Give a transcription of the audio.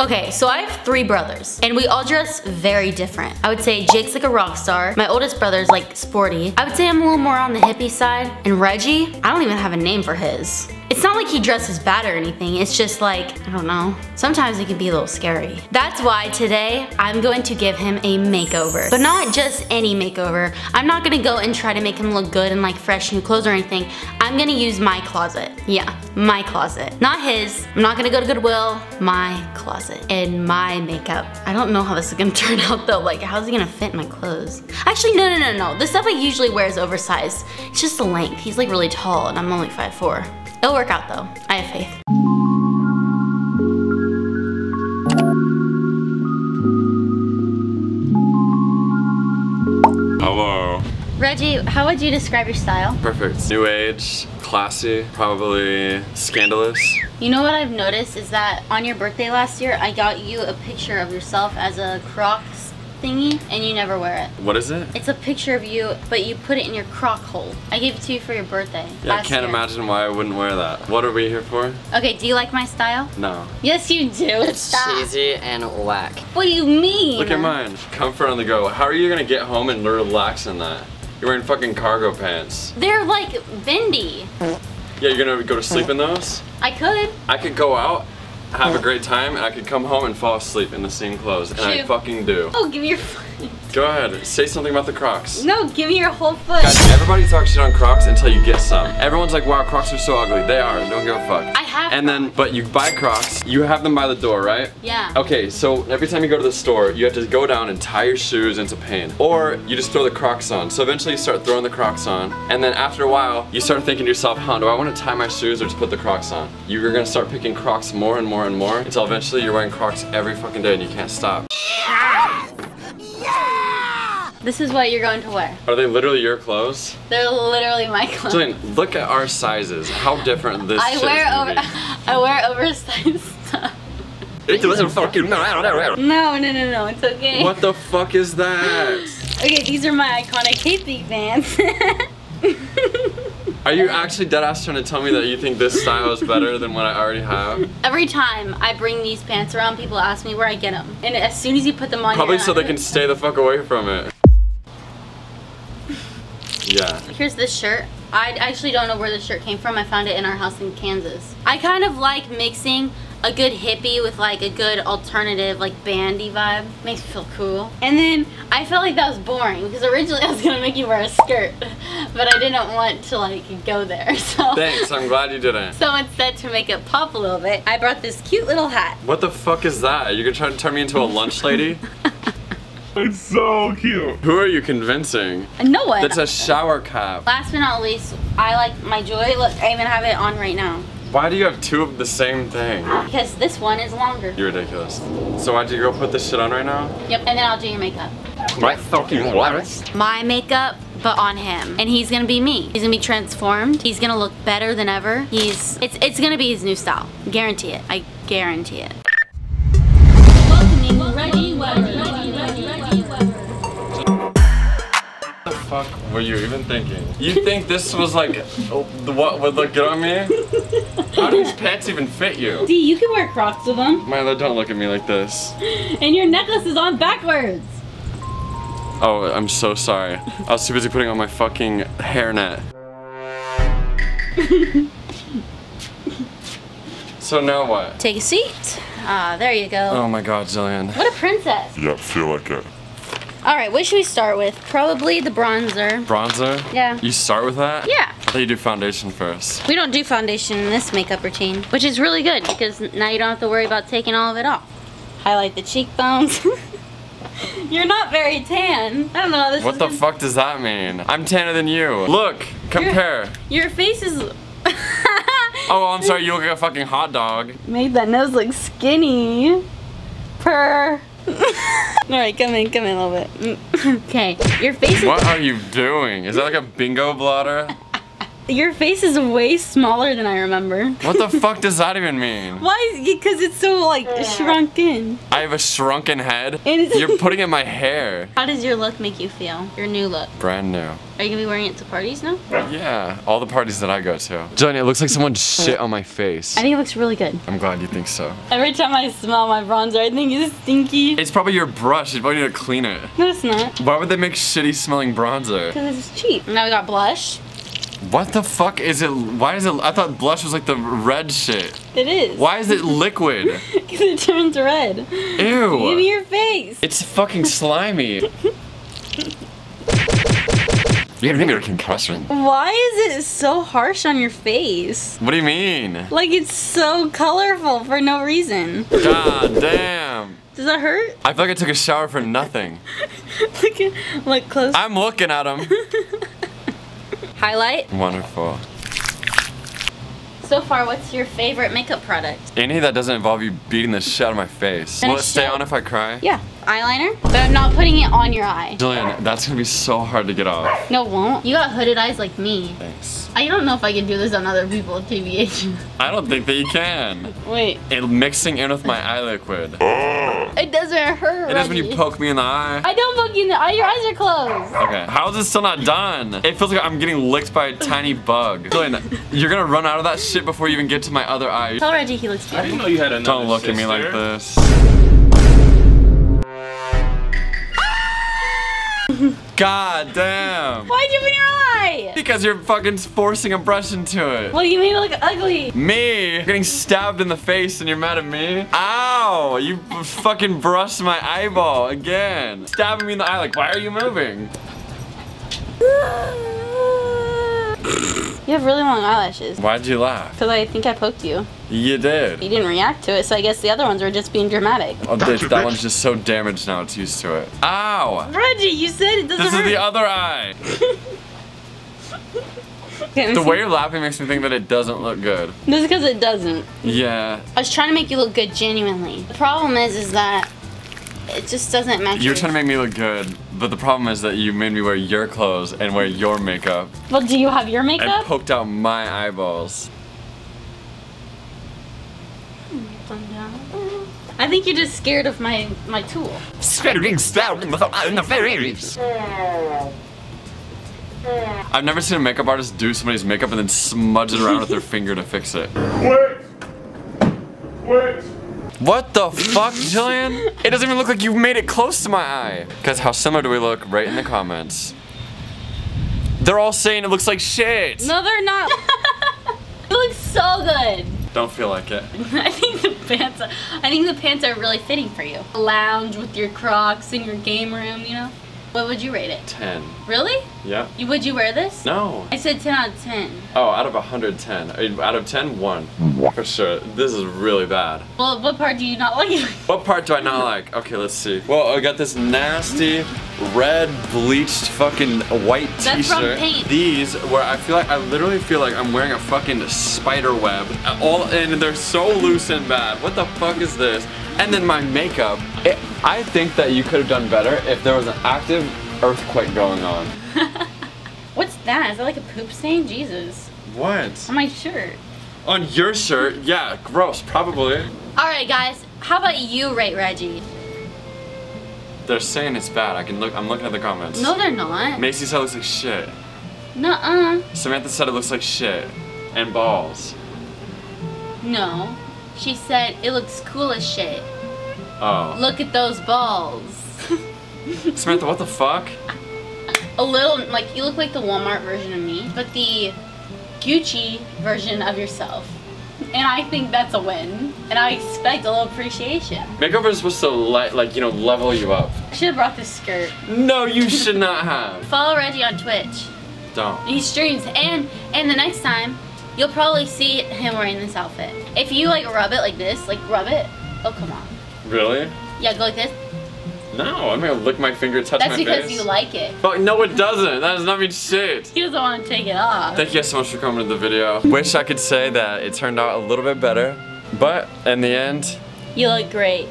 Okay, so I have three brothers, and we all dress very different. I would say Jake's like a rock star. My oldest brother's like sporty. I would say I'm a little more on the hippie side. And Reggie, I don't even have a name for his. It's not like he dresses bad or anything. It's just like, I don't know. Sometimes it can be a little scary. That's why today I'm going to give him a makeover. But not just any makeover. I'm not gonna go and try to make him look good in like fresh new clothes or anything. I'm gonna use my closet. Yeah, my closet. Not his. I'm not gonna go to Goodwill. My closet. And my makeup. I don't know how this is gonna turn out though. Like, how's it gonna fit in my clothes? Actually, no, no, no, no. The stuff I usually wear is oversized. It's just the length. He's like really tall and I'm only 5'4". It'll work out though. I have faith. Hello. Reggie, how would you describe your style? Perfect. New age, classy, probably scandalous. You know what I've noticed is that on your birthday last year, I got you a picture of yourself as a Crocs thingy and you never wear it. What is it? It's a picture of you, but you put it in your croc hole. I gave it to you for your birthday. Yeah, I can't year. imagine why I wouldn't wear that. What are we here for? Okay, do you like my style? No. Yes, you do. It's Stop. cheesy and whack. What do you mean? Look at mine. Comfort on the go. How are you gonna get home and relax in that? You're wearing fucking cargo pants. They're like bendy. Yeah, you're gonna go to sleep in those? I could. I could go out, have a great time, and I could come home and fall asleep in the same clothes. And I fucking do. Oh, give me your foot. Go ahead, say something about the Crocs. No, give me your whole foot. Guys, everybody talks shit on Crocs until you get some. Everyone's like, wow, Crocs are so ugly. They are, don't give a fuck. I have And then, but you buy Crocs, you have them by the door, right? Yeah. Okay, so every time you go to the store, you have to go down and tie your shoes into pain. Or you just throw the Crocs on. So eventually you start throwing the Crocs on. And then after a while, you start thinking to yourself, huh, do I want to tie my shoes or just put the Crocs on? You're gonna start picking Crocs more and more and more until eventually you're wearing Crocs every fucking day and you can't stop. This is what you're going to wear. Are they literally your clothes? They're literally my clothes. Jillian, look at our sizes. How different this I wear is over be. I wear oversized stuff. It doesn't fucking matter. No, no, no, no, it's okay. What the fuck is that? Okay, these are my iconic Casey pants. Are you actually dead ass trying to tell me that you think this style is better than what I already have? Every time I bring these pants around, people ask me where I get them. And as soon as you put them on, Probably so they can stay the fuck away from it. Yeah. Here's this shirt. I actually don't know where this shirt came from. I found it in our house in Kansas. I kind of like mixing a good hippie with like a good alternative like bandy vibe. Makes me feel cool. And then I felt like that was boring because originally I was gonna make you wear a skirt, but I didn't want to like go there. So Thanks, I'm glad you didn't. So instead to make it pop a little bit, I brought this cute little hat. What the fuck is that? You're gonna try to turn me into a lunch lady? It's so cute. Who are you convincing? Uh, no one. That's a shower cap. Last but not least, I like my jewelry. Look, I even have it on right now. Why do you have two of the same thing? Because this one is longer. You're ridiculous. So why'd you go put this shit on right now? Yep, and then I'll do your makeup. My fucking what? My makeup, but on him. And he's gonna be me. He's gonna be transformed. He's gonna look better than ever. He's, it's, it's gonna be his new style. Guarantee it. I guarantee it. Fuck were you even thinking? You think this was like, the what would look good on me? How do these pants even fit you? See, you can wear Crocs with them. Milo, don't look at me like this. And your necklace is on backwards. Oh, I'm so sorry. I was too busy putting on my fucking hairnet. so now what? Take a seat. Ah, there you go. Oh my god, Jillian. What a princess. Yeah, feel like it. All right, what should we start with? Probably the bronzer. Bronzer? Yeah. You start with that? Yeah. I thought you do foundation first. We don't do foundation in this makeup routine, which is really good because now you don't have to worry about taking all of it off. Highlight the cheekbones. You're not very tan. I don't know. This What the fuck does that mean? I'm tanner than you. Look, compare. Your face is. Oh, I'm sorry, you look like a fucking hot dog. Made that nose look skinny. Purr. Alright, come in, come in a little bit. okay, your face is. What are you doing? Is that like a bingo blotter? Your face is way smaller than I remember. What the fuck does that even mean? Why? Because it's so like shrunken. I have a shrunken head. And it's- You're putting in my hair. How does your look make you feel? Your new look. Brand new. Are you gonna be wearing it to parties now? Yeah, all the parties that I go to. Johnny, it looks like someone shit on my face. I think it looks really good. I'm glad you think so. Every time I smell my bronzer, I think it's stinky. It's probably your brush. You probably need to clean it. No, it's not. Why would they make shitty smelling bronzer? Because it's cheap. Now we got blush. What the fuck is it? Why is it? I thought blush was like the red shit. It is. Why is it liquid? Because it turns red. Give me your face. It's fucking slimy. You're gonna a concussion. Why is it so harsh on your face? What do you mean? Like it's so colorful for no reason. God damn. Does that hurt? I feel like I took a shower for nothing. look, at, look close. I'm looking at him. Highlight. Wonderful. So far, what's your favorite makeup product? Any that doesn't involve you beating the shit out of my face. Gonna Will it stay on if I cry? Yeah, eyeliner. But I'm not putting it on your eye. Jillian, that's gonna be so hard to get off. No, it won't. You got hooded eyes like me. Thanks. I don't know if I can do this on other people, TBH. I don't think that you can. Wait. It mixing in with my eye liquid. It doesn't hurt. It is when you poke me in the eye. I don't poke you in the eye. Your eyes are closed. Okay. How is this still not done? It feels like I'm getting licked by a tiny bug. Jillian, you're gonna run out of that shit before you even get to my other eye. Tell Reggie he looks I didn't know you had another Don't look at me like this. God damn. Why'd you open your eye? Because you're fucking forcing a brush into it. Well, you made it look ugly. Me getting stabbed in the face and you're mad at me? Ow! You fucking brushed my eyeball again. Stabbing me in the eye like, why are you moving? You have really long eyelashes. Why'd you laugh? Because I think I poked you. You did. You didn't react to it, so I guess the other ones were just being dramatic. Oh, this, that one's just so damaged now, it's used to it. Ow! Reggie, you said it doesn't This is hurt. the other eye. Okay, The way you're laughing makes me think that it doesn't look good. This is because it doesn't. Yeah. I was trying to make you look good genuinely. The problem is, is that it just doesn't match. You're trying to make me look good, but the problem is that you made me wear your clothes and wear your makeup Well, do you have your and makeup? poked out my eyeballs. I think you're just scared of my my tool. I've never seen a makeup artist do somebody's makeup and then smudge it around with their finger to fix it. Wait! Wait! What the fuck, Jillian? It doesn't even look like you made it close to my eye. Guys, how similar do we look? Right in the comments. They're all saying it looks like shit. No, they're not. it looks so good. Don't feel like it. I think the pants. Are, I think the pants are really fitting for you. Lounge with your Crocs in your game room. You know. What would you rate it? 10. Really? Yeah. You would you wear this? No. I said 10 out of 10. Oh, out of 110. Uh, Out of 10, 1. For sure. This is really bad. Well, what part do you not like? What part do I not like? Okay, let's see. Well, I got this nasty red bleached fucking white That's from t-shirt. paint. These where I feel like I literally feel like I'm wearing a fucking spider web. Uh, All and they're so loose and bad. What the fuck is this? And then my makeup. It, I think that you could have done better if there was an active earthquake going on. What's that? Is that like a poop stain? Jesus. What? On my shirt. On your shirt? Yeah, gross, probably. Alright, guys. How about you rate Reggie? They're saying it's bad. I can look. I'm looking at the comments. No, they're not. Macy said it looks like shit. Nuh-uh. Samantha said it looks like shit. And balls. No. She said it looks cool as shit. Oh. Look at those balls. Samantha, what the fuck? a little, like, you look like the Walmart version of me, but the Gucci version of yourself. And I think that's a win. And I expect a little appreciation. Makeover is supposed to like, like you know, level you up. I should have brought this skirt. No, you should not have. Follow Reggie on Twitch. Don't. He streams, and and the next time, you'll probably see him wearing this outfit. If you like rub it like this, like rub it, oh come on. Really? Yeah, go like this. No, I'm gonna lick my finger, touch That's my because face. you like it. Fuck, no, it doesn't. That does not mean shit. He doesn't want to take it off. Thank you guys so much for coming to the video. Wish I could say that it turned out a little bit better, but in the end, You look great.